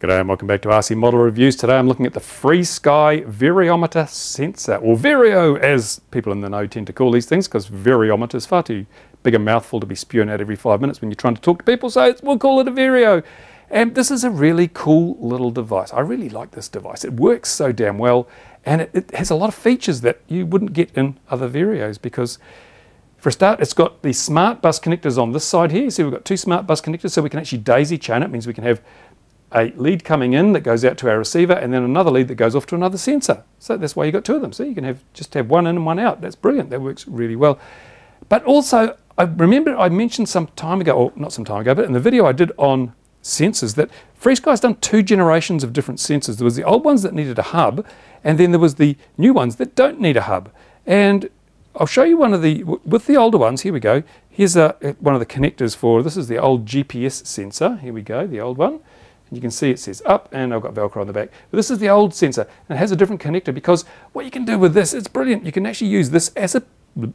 G'day and welcome back to RC Model Reviews. Today I'm looking at the FrSky Variometer Sensor, or Vario as people in the know tend to call these things, because variometer is far too big a mouthful to be spewing out every five minutes when you're trying to talk to people, so we'll call it a Vario. And this is a really cool little device. I really like this device. It works so damn well, and it, it has a lot of features that you wouldn't get in other Varios, because for a start, it's got the smart bus connectors on this side here. You see we've got two smart bus connectors, so we can actually daisy chain it means we can have a lead coming in that goes out to our receiver and then another lead that goes off to another sensor. So that's why you got two of them. So you can have just have one in and one out. That's brilliant. That works really well. But also, I remember I mentioned some time ago, or not some time ago, but in the video I did on sensors that FrSky's done two generations of different sensors. There was the old ones that needed a hub, and then there was the new ones that don't need a hub. And I'll show you one of the, with the older ones, here we go. Here's a, one of the connectors for, this is the old GPS sensor. Here we go, the old one. And you can see it says up and I've got Velcro on the back. But this is the old sensor and it has a different connector because what you can do with this, it's brilliant. You can actually use this as a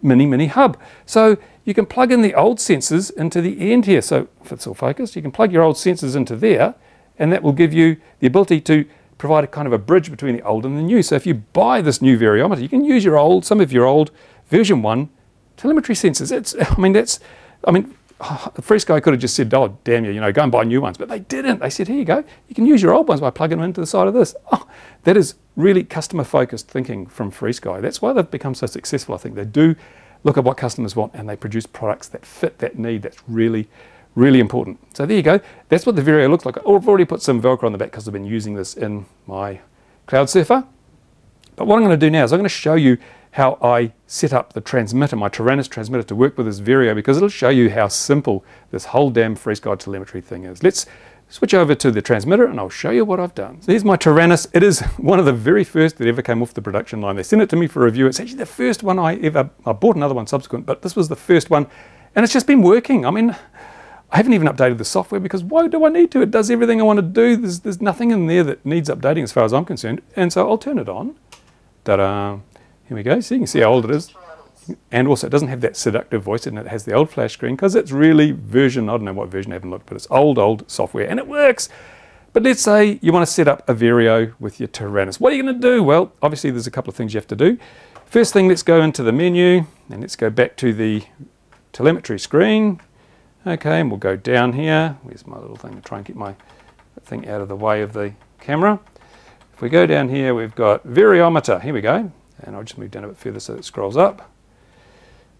mini, mini hub. So you can plug in the old sensors into the end here. So if it's all focused, you can plug your old sensors into there and that will give you the ability to provide a kind of a bridge between the old and the new. So if you buy this new variometer, you can use your old, some of your old version one telemetry sensors. It's, I mean, that's, I mean, oh, the FrSky could have just said, oh, damn you, you know, go and buy new ones. But they didn't. They said, here you go. You can use your old ones by plugging them into the side of this. Oh, that is really customer-focused thinking from FrSky. That's why they've become so successful, I think. They do look at what customers want and they produce products that fit that need. That's really, really important. So there you go. That's what the Vario looks like. I've already put some Velcro on the back because I've been using this in my Cloud Surfer. But what I'm going to do now is I'm going to show you how I set up the transmitter, my Taranis transmitter to work with this Vario because it'll show you how simple this whole damn FrSky telemetry thing is. Let's switch over to the transmitter and I'll show you what I've done. So here's my Taranis. It is one of the very first that ever came off the production line. They sent it to me for review. It's actually the first one I ever, I bought another one subsequent, but this was the first one and it's just been working. I mean, I haven't even updated the software because why do I need to? It does everything I want to do. There's, there's nothing in there that needs updating as far as I'm concerned. And so I'll turn it on. Ta-da. Here we go. So you can see how old it is. And also, it doesn't have that seductive voice, and it has the old flash screen because it's really version, I don't know what version I haven't looked, but it's old, old software, and it works. But let's say you want to set up a Vario with your Taranis. What are you going to do? Well, obviously, there's a couple of things you have to do. First thing, let's go into the menu, and let's go back to the telemetry screen. Okay, and we'll go down here. Where's my little thing to try and get my thing out of the way of the camera? If we go down here, we've got variometer. Here we go and I'll just move down a bit further so it scrolls up.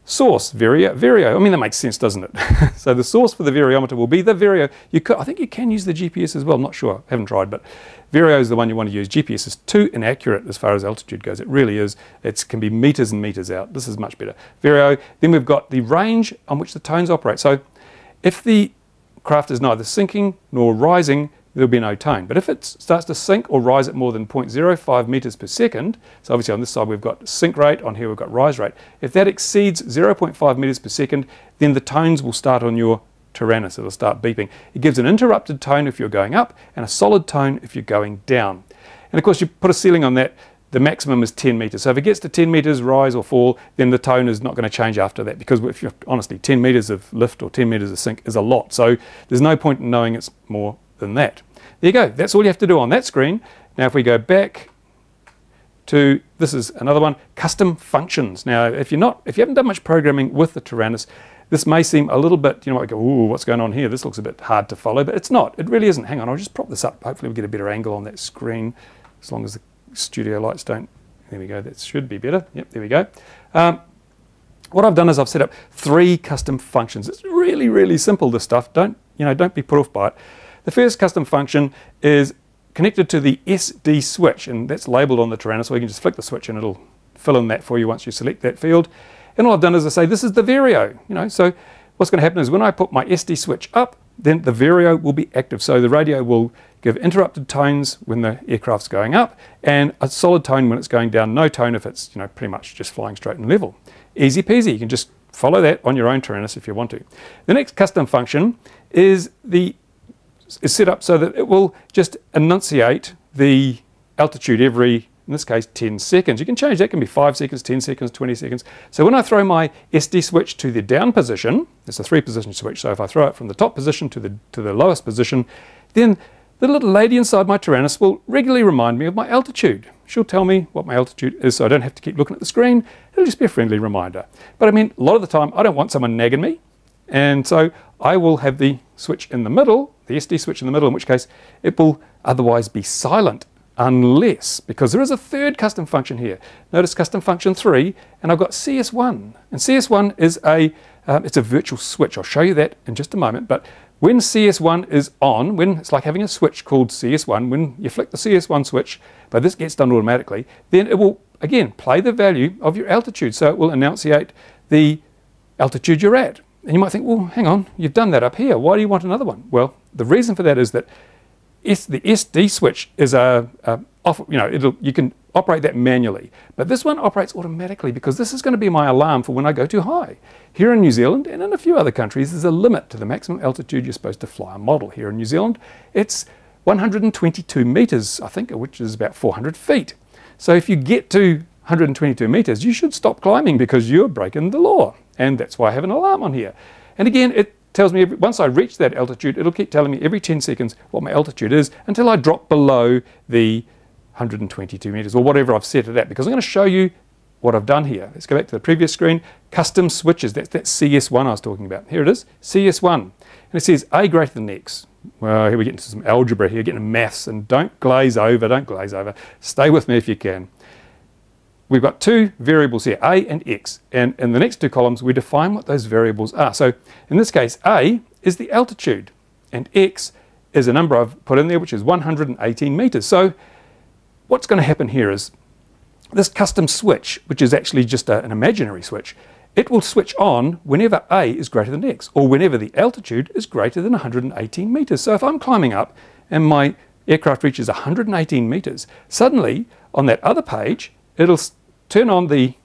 Source, Vario, Vario. I mean, that makes sense, doesn't it? so the source for the variometer will be the Vario. You could, I think you can use the GPS as well. I'm not sure. I haven't tried, but Vario is the one you want to use. GPS is too inaccurate as far as altitude goes. It really is. It can be meters and meters out. This is much better. Vario. Then we've got the range on which the tones operate. So if the craft is neither sinking nor rising, there'll be no tone. But if it starts to sink or rise at more than 0.05 meters per second, so obviously on this side we've got sink rate, on here we've got rise rate. If that exceeds 0.5 meters per second, then the tones will start on your Taranis. It'll start beeping. It gives an interrupted tone if you're going up and a solid tone if you're going down. And of course you put a ceiling on that, the maximum is 10 meters. So if it gets to 10 meters rise or fall, then the tone is not going to change after that because if you're honestly 10 meters of lift or 10 meters of sink is a lot. So there's no point in knowing it's more than that. There you go. That's all you have to do on that screen. Now if we go back to, this is another one, custom functions. Now if you're not, if you haven't done much programming with the Taranis, this may seem a little bit, you know, like, ooh, what's going on here? This looks a bit hard to follow, but it's not. It really isn't. Hang on, I'll just prop this up. Hopefully we get a better angle on that screen, as long as the studio lights don't. There we go. That should be better. Yep, there we go. Um, what I've done is I've set up three custom functions. It's really, really simple, this stuff. Don't, you know, don't be put off by it. The first custom function is connected to the SD switch, and that's labeled on the Taranis, so you can just flick the switch and it'll fill in that for you once you select that field. And all I've done is I say, this is the Vario, you know, so what's going to happen is when I put my SD switch up, then the Vario will be active. So the radio will give interrupted tones when the aircraft's going up and a solid tone when it's going down, no tone if it's, you know, pretty much just flying straight and level. Easy peasy, you can just follow that on your own Taranis if you want to. The next custom function is the is set up so that it will just enunciate the altitude every, in this case, 10 seconds. You can change that, it can be 5 seconds, 10 seconds, 20 seconds. So when I throw my SD switch to the down position, it's a three position switch, so if I throw it from the top position to the, to the lowest position, then The little lady inside my Taranis will regularly remind me of my altitude. She'll tell me what my altitude is so I don't have to keep looking at the screen. It'll just be a friendly reminder. But I mean, a lot of the time, I don't want someone nagging me. And so I will have the switch in the middle, the SD switch in the middle, in which case it will otherwise be silent unless, because there is a third custom function here. Notice custom function 3, and I've got CS1. And CS1 is a, um, it's a virtual switch. I'll show you that in just a moment. But when CS1 is on, when it's like having a switch called CS1, when you flick the CS1 switch, but this gets done automatically, then it will, again, play the value of your altitude. So it will enunciate the altitude you're at. And you might think, well, hang on, you've done that up here. Why do you want another one? Well, the reason for that is that S, the SD switch is a, a off, you know, you can operate that manually. But this one operates automatically because this is going to be my alarm for when I go too high. Here in New Zealand and in a few other countries, there's a limit to the maximum altitude you're supposed to fly a model. Here in New Zealand, it's 122 meters, I think, which is about 400 feet. So if you get to 122 meters, you should stop climbing because you're breaking the law. And that's why I have an alarm on here. And again, it tells me every, once I reach that altitude, it'll keep telling me every 10 seconds what my altitude is until I drop below the 122 meters or whatever I've set it at because I'm going to show you what I've done here. Let's go back to the previous screen. Custom switches, that's that CS1 I was talking about. Here it is, CS1. And it says A greater than X. Well, here we get into some algebra here, getting maths, and don't glaze over, don't glaze over. Stay with me if you can we've got two variables here, a and x. And in the next two columns, we define what those variables are. So in this case, a is the altitude, and x is a number I've put in there, which is 118 meters. So what's going to happen here is this custom switch, which is actually just a, an imaginary switch, it will switch on whenever a is greater than x, or whenever the altitude is greater than 118 meters. So if I'm climbing up and my aircraft reaches 118 meters, suddenly on that other page, it'll turn on the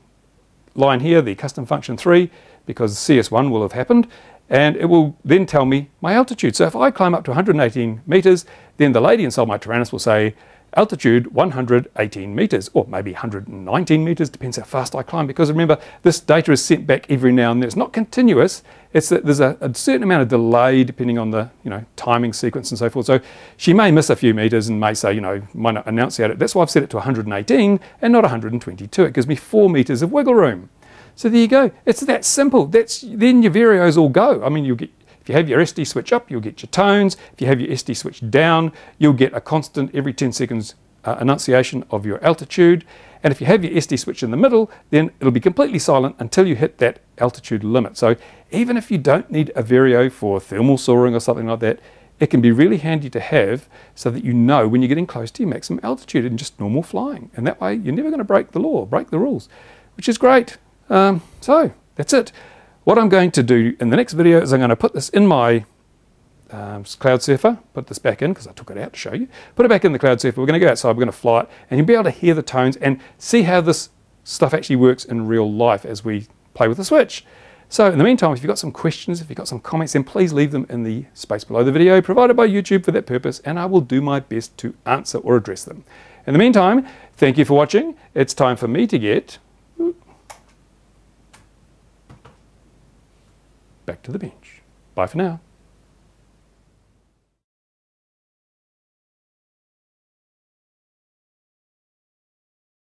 line here, the custom function 3, because CS1 will have happened, and it will then tell me my altitude. So if I climb up to 118 meters, then the lady inside my Taranis will say, altitude 118 meters, or maybe 119 meters, depends how fast I climb, because remember, this data is sent back every now and then. It's not continuous, it's that there's a, a, certain amount of delay depending on the you know timing sequence and so forth. So she may miss a few meters and may say, you know, might not enunciate it. That's why I've set it to 118 and not 122. It gives me four meters of wiggle room. So there you go. It's that simple. That's then your varios all go. I mean, you get if you have your SD switch up, you'll get your tones. If you have your SD switch down, you'll get a constant every 10 seconds uh, enunciation of your altitude. And if you have your SD switch in the middle, then it'll be completely silent until you hit that altitude limit. So even if you don't need a Vario for thermal soaring or something like that, it can be really handy to have so that you know when you're getting close to your maximum altitude in just normal flying. And that way you're never going to break the law, break the rules, which is great. Um, so that's it. What I'm going to do in the next video is I'm going to put this in my um, Cloud Surfer, put this back in because I took it out to show you. Put it back in the Cloud Surfer. We're going to go outside, we're going to fly it, and you'll be able to hear the tones and see how this stuff actually works in real life as we play with the Switch. So in the meantime, if you've got some questions, if you've got some comments, then please leave them in the space below the video provided by YouTube for that purpose, and I will do my best to answer or address them. In the meantime, thank you for watching. It's time for me to get back to the bench. Bye for now.